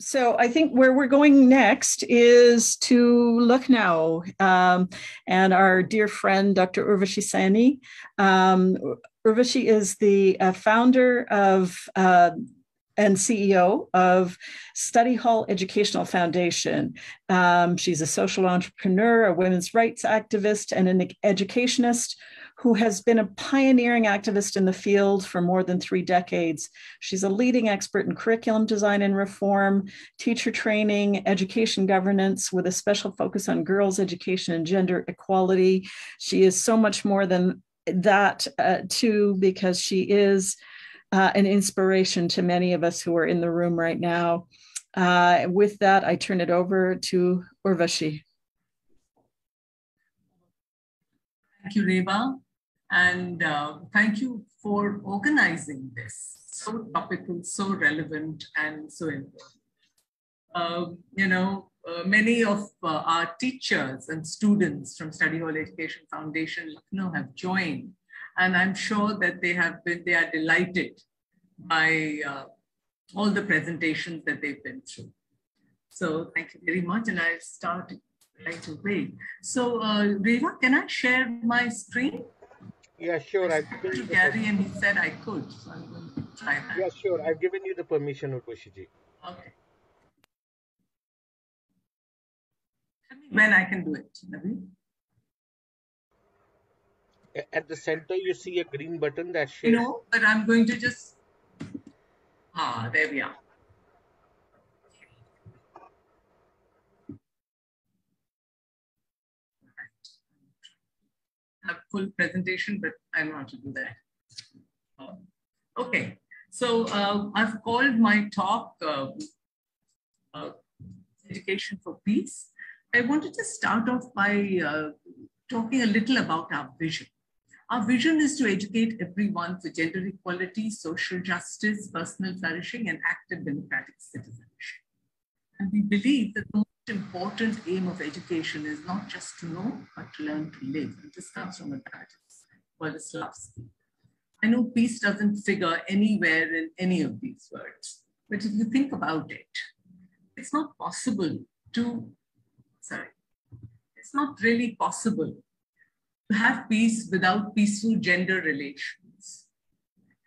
so I think where we're going next is to Lucknow um, and our dear friend, Dr. Urvashi Sahni. Um, Urvashi is the uh, founder of uh, and CEO of Study Hall Educational Foundation. Um, she's a social entrepreneur, a women's rights activist, and an educationist who has been a pioneering activist in the field for more than three decades. She's a leading expert in curriculum design and reform, teacher training, education governance, with a special focus on girls' education and gender equality. She is so much more than that, uh, too, because she is uh, an inspiration to many of us who are in the room right now. Uh, with that, I turn it over to Urvashi. Thank you, Reva. And uh, thank you for organizing this. So topical, so relevant, and so important. Uh, you know, uh, many of uh, our teachers and students from Study Hall Education Foundation Lucknow have joined. And I'm sure that they have been, they are delighted by uh, all the presentations that they've been through. So thank you very much. And I'll start right away. So uh, Reva, can I share my screen? Yeah, sure. I've given to Gary and he said I could. So I'm going to try that. Yeah, sure. I've given you the permission, Urvashiji. Okay. Tell me when I can do it, Navi. At the center, you see a green button that shows. You know, but I'm going to just. Ah, there we are. have full presentation, but I know how to do that. Uh, okay, so uh, I've called my talk uh, uh Education for Peace. I wanted to start off by uh, talking a little about our vision. Our vision is to educate everyone for gender equality, social justice, personal flourishing, and active democratic citizenship. And we believe that the important aim of education is not just to know, but to learn to live. And this comes from a guidance, Boleslavsky. I know peace doesn't figure anywhere in any of these words, but if you think about it, it's not possible to, sorry, it's not really possible to have peace without peaceful gender relations.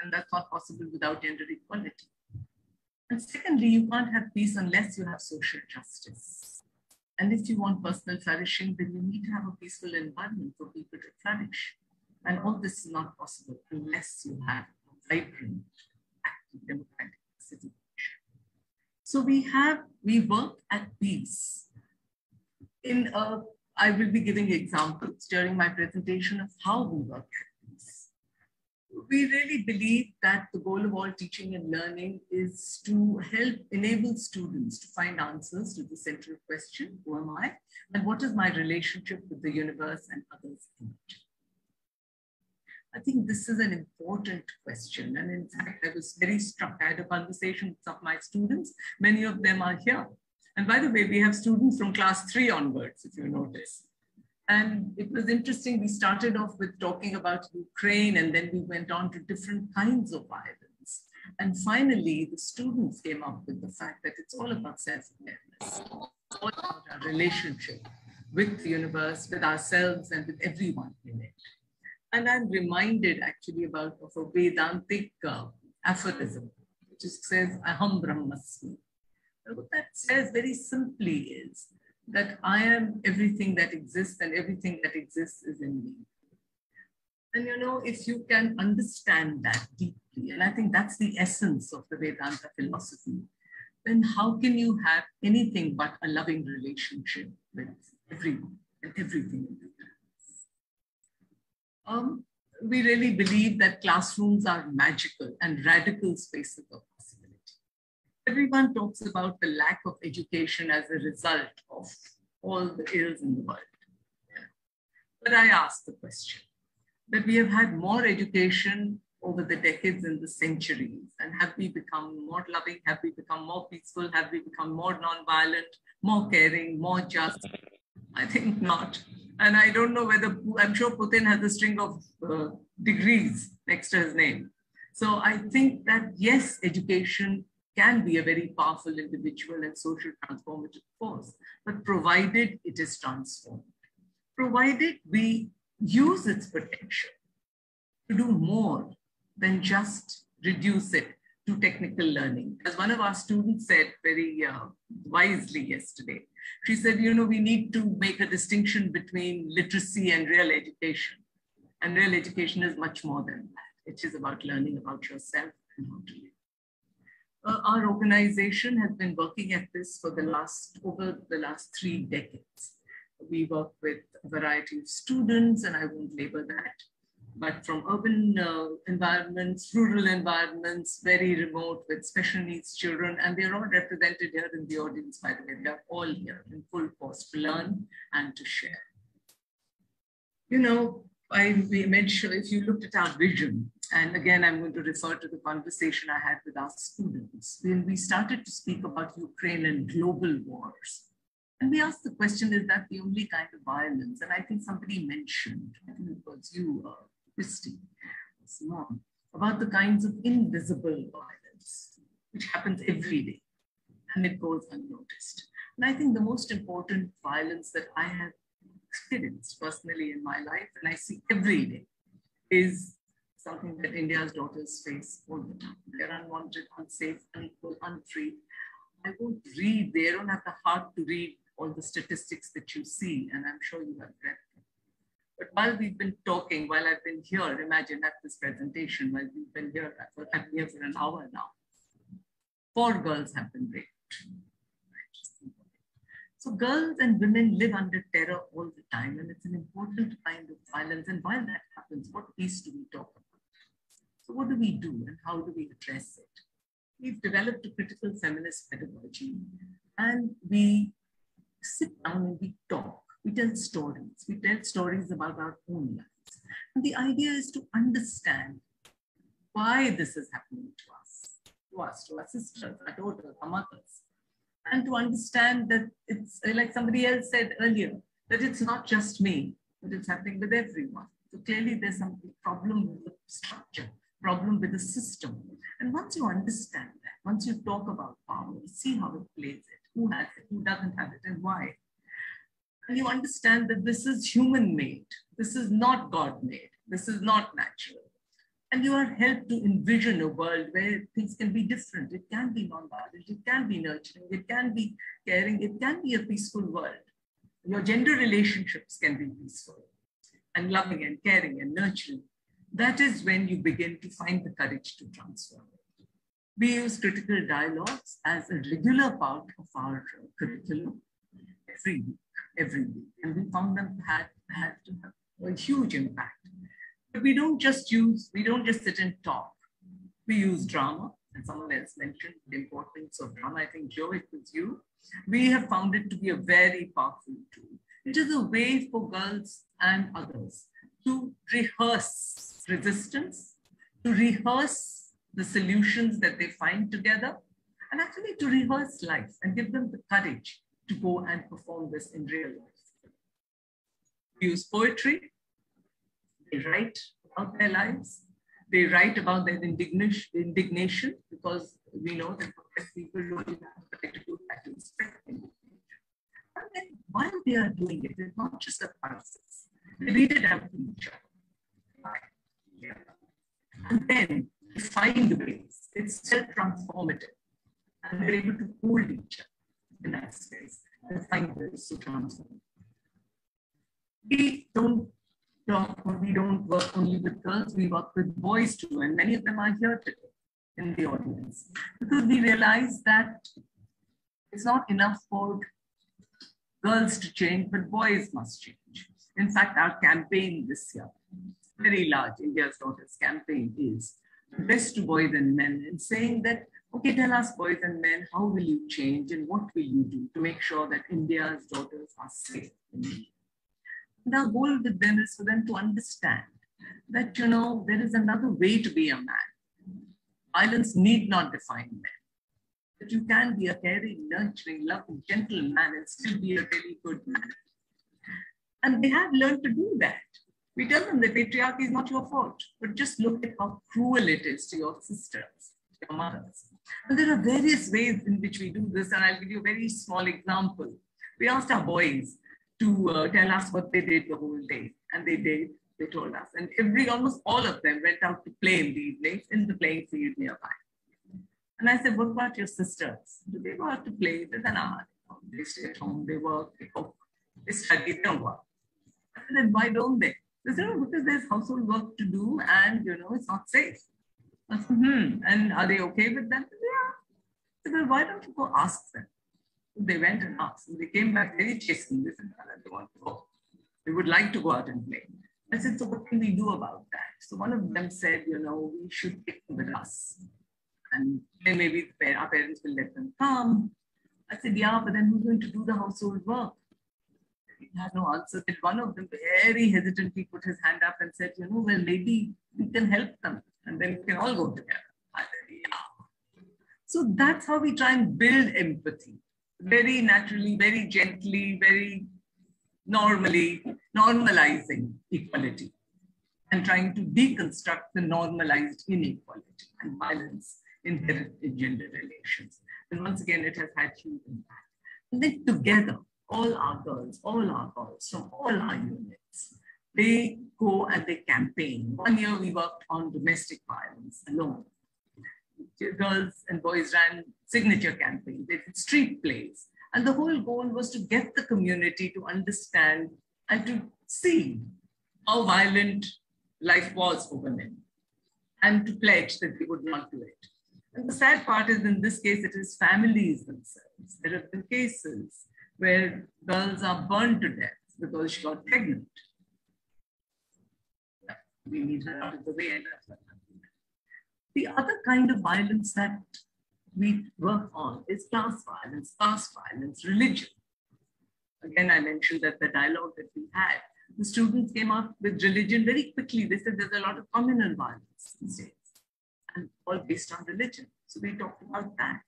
And that's not possible without gender equality. And secondly, you can't have peace unless you have social justice. And if you want personal flourishing, then you need to have a peaceful environment for people to flourish. And all this is not possible unless you have a vibrant, active democratic citizenship. So we have, we work at peace. In a, I will be giving examples during my presentation of how we work at we really believe that the goal of all teaching and learning is to help enable students to find answers to the central question, who am I? And what is my relationship with the universe and others in it? I think this is an important question. And in fact, I was very struck. I had a conversation with some of my students. Many of them are here. And by the way, we have students from class three onwards, if you notice. And it was interesting. We started off with talking about Ukraine, and then we went on to different kinds of violence. And finally, the students came up with the fact that it's all about self awareness, all about our relationship with the universe, with ourselves, and with everyone in it. And I'm reminded actually about of a Vedantic uh, aphorism, which says, Aham Brahmasmi. What that says very simply is that I am everything that exists and everything that exists is in me. And you know, if you can understand that deeply, and I think that's the essence of the Vedanta philosophy, then how can you have anything but a loving relationship with everyone and everything in the universe? Um, we really believe that classrooms are magical and radical spaces of everyone talks about the lack of education as a result of all the ills in the world. But I ask the question that we have had more education over the decades and the centuries, and have we become more loving? Have we become more peaceful? Have we become more nonviolent, more caring, more just? I think not. And I don't know whether, I'm sure Putin has a string of uh, degrees next to his name. So I think that yes, education can be a very powerful individual and social transformative force, but provided it is transformed, provided we use its potential to do more than just reduce it to technical learning. As one of our students said very uh, wisely yesterday, she said, you know, we need to make a distinction between literacy and real education. And real education is much more than that. It is about learning about yourself and how to live. Uh, our organization has been working at this for the last, over the last three decades. We work with a variety of students, and I won't labor that, but from urban uh, environments, rural environments, very remote with special needs children, and they're all represented here in the audience, by the way. They're all here in full force to learn and to share. You know, I mentioned, if you looked at our vision, and again, I'm going to refer to the conversation I had with our students, when we started to speak about Ukraine and global wars, and we asked the question, is that the only kind of violence? And I think somebody mentioned, I think it was you, uh, Christy, Simone, about the kinds of invisible violence, which happens every day and it goes unnoticed. And I think the most important violence that I have experienced personally in my life, and I see every day, is something that India's daughters face all the time. They're unwanted, unsafe, unequal, unfree. I won't read, they don't have the heart to read all the statistics that you see, and I'm sure you have read them. but while we've been talking, while I've been here, imagine at this presentation, while we've been here, I've been here for an hour now, four girls have been raped. So girls and women live under terror all the time, and it's an important kind of violence. And while that happens, what peace do we talk? What do we do and how do we address it? We've developed a critical feminist pedagogy, and we sit down and we talk we tell stories. We tell stories about our own lives. And the idea is to understand why this is happening to us, to us, to our sisters, our daughters, our mothers. And to understand that it's like somebody else said earlier, that it's not just me, but it's happening with everyone. So clearly there's some problem with the structure, problem with the system. And once you understand that, once you talk about power, see how it plays it, who has it, who doesn't have it, and why, and you understand that this is human made. This is not God made. This is not natural. And you are helped to envision a world where things can be different. It can be non-violent. It can be nurturing. It can be caring. It can be a peaceful world. Your gender relationships can be peaceful and loving and caring and nurturing. That is when you begin to find the courage to transform. We use critical dialogues as a regular part of our curriculum every week every week. And we found them had, had to have a huge impact. But we don't just use, we don't just sit and talk. We use drama, and someone else mentioned the importance of drama. I think, Joe, it was you. We have found it to be a very powerful tool. It is a way for girls and others to rehearse resistance, to rehearse the solutions that they find together, and actually to rehearse life and give them the courage to go and perform this in real life. They use poetry, they write about their lives, they write about their indignation, indignation because we know that people don't have to do that And then while they are doing it, it's not just a process. They read it out other. They find ways. It's self-transformative. And they're able to hold each other in that space and find ways to transform. We don't talk, we don't work only with girls, we work with boys too, and many of them are here today in the audience because we realize that it's not enough for girls to change, but boys must change. In fact, our campaign this year, very large, India's Daughters campaign is best to boys and men, and saying that Okay, tell us, boys and men, how will you change and what will you do to make sure that India's daughters are safe? Our goal with them is for them to understand that, you know, there is another way to be a man. Violence need not define men. That you can be a caring, nurturing, loving, gentle man and still be a really good man. And they have learned to do that. We tell them that patriarchy is not your fault, but just look at how cruel it is to your sisters, your mothers And there are various ways in which we do this, and I'll give you a very small example. We asked our boys to uh, tell us what they did the whole day, and they did. They told us, and every almost all of them went out to play in the evenings in the playing field nearby. And I said, "What about your sisters? Do they go out to play?" They said, "Ah, they stay at home, they work, they cook, they study, they don't work." I said, "Then why don't they?" They said, oh, "Because there's household work to do, and you know it's not safe." Said, "Hmm." And are they okay with that? Yeah. I said, well, why don't you go ask them? They went and asked, and they came back very chastened. They said, "They want to go. They would like to go out and play." I said, so what can we do about that? So one of them said, you know, we should take them with us. And then maybe our parents will let them come. I said, yeah, but then who's going to do the household work? He had no answer. Then one of them very hesitantly put his hand up and said, you know, well, maybe we can help them and then we can all go together. So that's how we try and build empathy. Very naturally, very gently, very normally normalizing equality and trying to deconstruct the normalized inequality and violence inherent in gender relations. And once again, it has had huge impact. And then together, all our girls, all our girls from all our units, they go and they campaign. One year we worked on domestic violence alone. Girls and boys ran signature campaigns, they did street plays, and the whole goal was to get the community to understand and to see how violent life was for women and to pledge that they would not do it. And the sad part is in this case, it is families themselves. There have been cases where girls are burned to death because she got pregnant. We need her out of the way. The other kind of violence that we work on is class violence, caste violence, religion. Again, I mentioned that the dialogue that we had, the students came up with religion very quickly. They said there's a lot of communal violence and all based on religion. So we talked about that.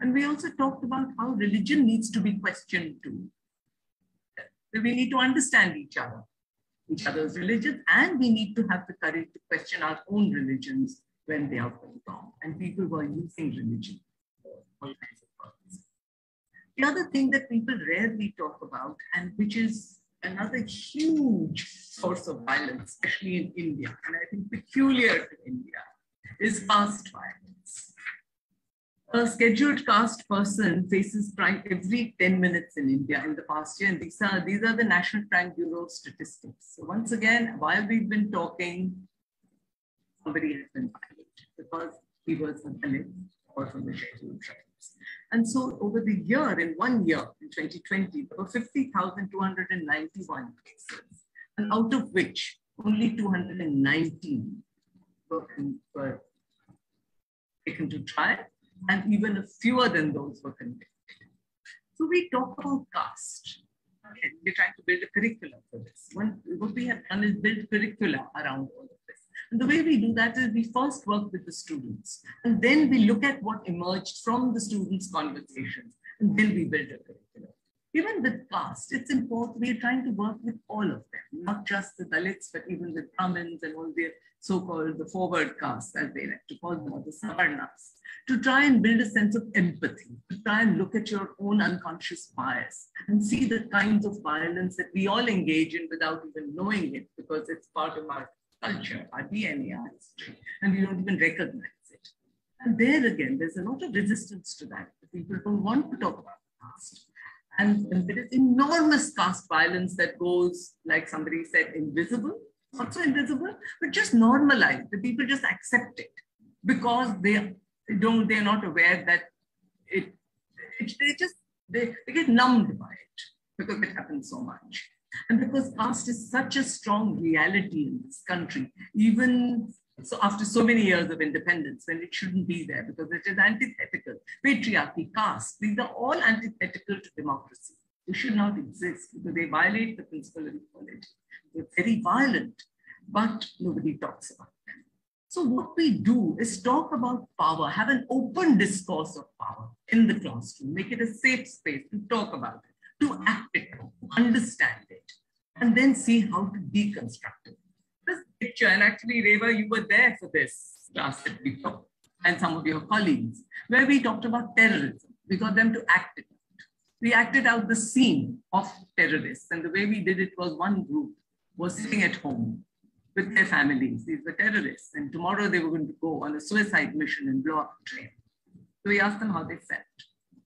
And we also talked about how religion needs to be questioned too. We need to understand each other, each other's religions, and we need to have the courage to question our own religions when they are going wrong. And people who are using religion for all kinds of purposes. The other thing that people rarely talk about, and which is another huge source of violence, especially in India, and I think peculiar to India, is caste violence. A scheduled caste person faces crime every 10 minutes in India in the past year, and these are, these are the National Crime Bureau statistics. So once again, while we've been talking, somebody has been violent because he was a Dalit or from the scheduled tribe. And so over the year, in one year, in 2020, there were 50,291 cases, and out of which only 219 were, were taken to trial, and even fewer than those were convicted. So we talk about caste. Okay, we're trying to build a curriculum for this. What we have done is build curricula around all of this. and the way we do that is we first work with the students, and then we look at what emerged from the students' conversations, and then we build a curriculum. Even with caste, it's important, we're trying to work with all of them, not just the Dalits, but even the Brahmins and all the so-called the forward castes, as they like to call them, or the Savarnas, to try and build a sense of empathy, to try and look at your own unconscious bias and see the kinds of violence that we all engage in without even knowing it, because it's part of our culture, our DNA, our history, and we don't even recognize it. And there again, there's a lot of resistance to that. People don't want to talk about the past. And, and there is enormous caste violence that goes, like somebody said, invisible, not so invisible, but just normalized. The people just accept it because they don't, they're not aware that it, it they just, they, they get numbed by it because it happens so much. And because caste is such a strong reality in this country, even so after so many years of independence, when it shouldn't be there because it is antithetical, patriarchy, caste, these are all antithetical to democracy. They should not exist because they violate the principle of equality. They're very violent, but nobody talks about them. So what we do is talk about power, have an open discourse of power in the classroom, make it a safe space to talk about it to act it, to understand it, and then see how to deconstruct it. This picture, and actually, Reva, you were there for this class that we took. and some of your colleagues, where we talked about terrorism. We got them to act it out. We acted out the scene of terrorists. And the way we did it was one group was sitting at home with their families. These were terrorists. And tomorrow they were going to go on a suicide mission and blow up a train. So we asked them how they felt.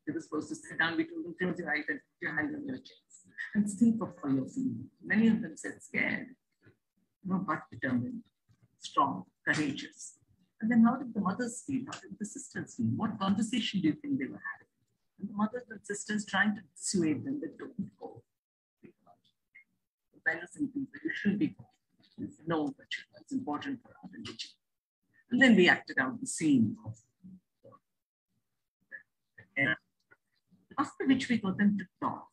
They were supposed to sit down. We told them, close your eyes and put your hands on your chest and think of how you're feeling. Many of them said scared, no, but determined, strong, courageous. And then how did the mothers feel? How did the sisters feel? What conversation do you think they were having? And the mothers and sisters trying to dissuade them that don't go. The people, you shouldn't be going. No, but it's important for our religion. And then we acted out the scene of after which we got them to talk.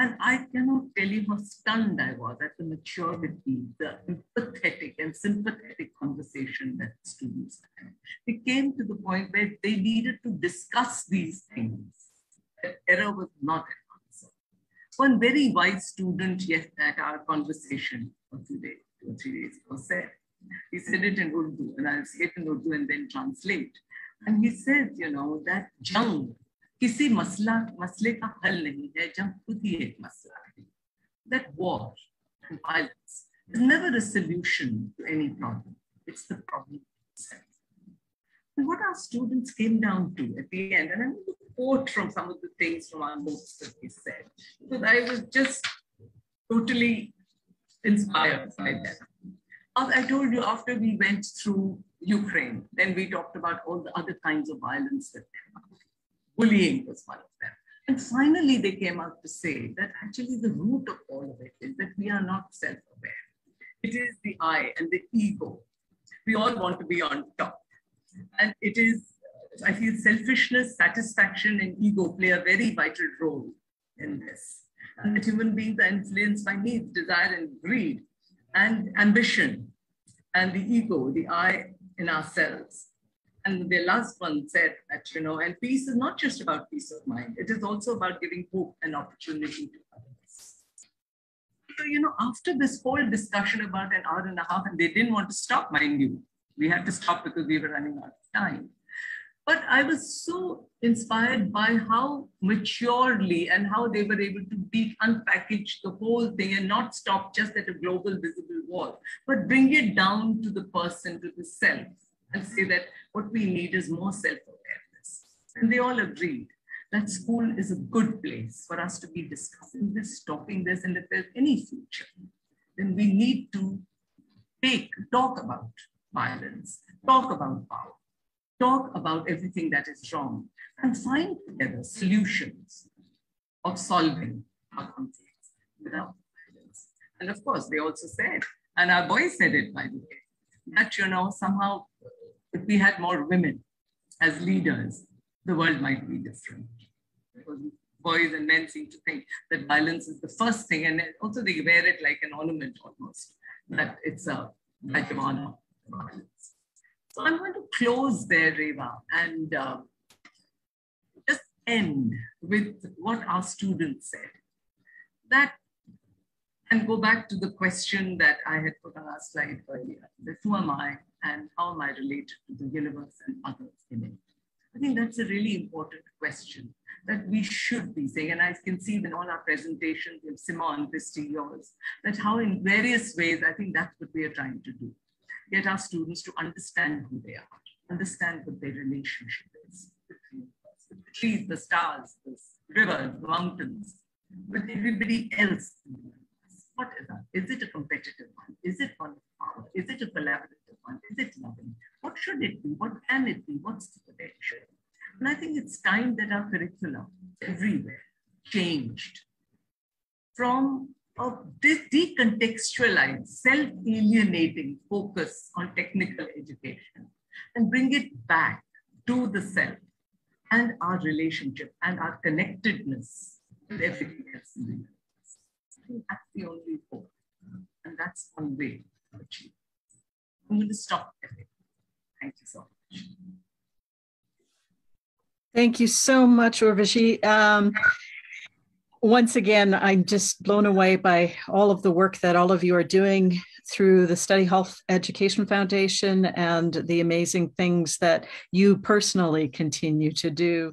And I cannot tell you how stunned I was at the maturity, the empathetic and sympathetic conversation that students had. It came to the point where they needed to discuss these things. Error was not an answer. One very wise student yes, at our conversation a few days, two, three days ago said. He said it in Urdu, and I'll say it in Urdu and then translate. And he said, you know, that jung, kisi masla, masle ka hal nahi hai, jung khud hi ek masla hai. That war and violence is never a solution to any problem. It's the problem itself. And what our students came down to at the end, and I'm going to quote from some of the things from our books that they said, because I was just totally inspired by that as i told you after we went through ukraine then we talked about all the other kinds of violence that bullying was one of them. And finally, they came out to say that actually the root of all of it is that we are not self aware. It is the I and the ego. We all want to be on top. And it is, I feel selfishness, satisfaction, and ego play a very vital role in this. That human beings are influenced by needs, desire, and greed, and ambition, and the ego, the I in ourselves. And the last one said that, you know, and peace is not just about peace of mind, it is also about giving hope and opportunity to others. So, you know, after this whole discussion about an hour and a half, and they didn't want to stop, mind you, we had to stop because we were running out of time. But I was so inspired by how maturely and how they were able to de unpackage the whole thing and not stop just at a global visible wall, but bring it down to the person, to the self and say that what we need is more self-awareness. And they all agreed that school is a good place for us to be discussing this, stopping this, and if there's any future, then we need to take, talk about violence, talk about power, talk about everything that is wrong, and find together solutions of solving our conflicts without violence. And of course, they also said, and our boys said it, by the way, that, you know, somehow if we had more women as leaders, the world might be different. Because boys and men seem to think that violence is the first thing, and also they wear it like an ornament almost, that it's a badge of honor. So I'm going to close there, Reva, and uh, just end with what our students said. That and go back to the question that I had put on our slide earlier. That who am I and how am I related to the universe and others in it? I think that's a really important question that we should be saying. And I can see in all our presentations with Simon, Christy, yours, that how in various ways, I think that's what we are trying to do. Get our students to understand who they are, understand what their relationship is between the trees, the stars, the river, the mountains, but everybody else what is that? Is it a competitive one? Is it one of power? Is it a collaborative one? Is it loving? What should it be? What can it be? What's the potential? And I think it's time that our curriculum everywhere changed from a de- decontextualized, self-alienating focus on technical education and bring it back to the self and our relationship and our connectedness with everything else that's the only hope. And that's one way to achieve. I'm going to stop there. Thank you so much. Thank you so much, Urvashi. Um, once again, I'm just blown away by all of the work that all of you are doing through the Study Hall Education Foundation and the amazing things that you personally continue to do.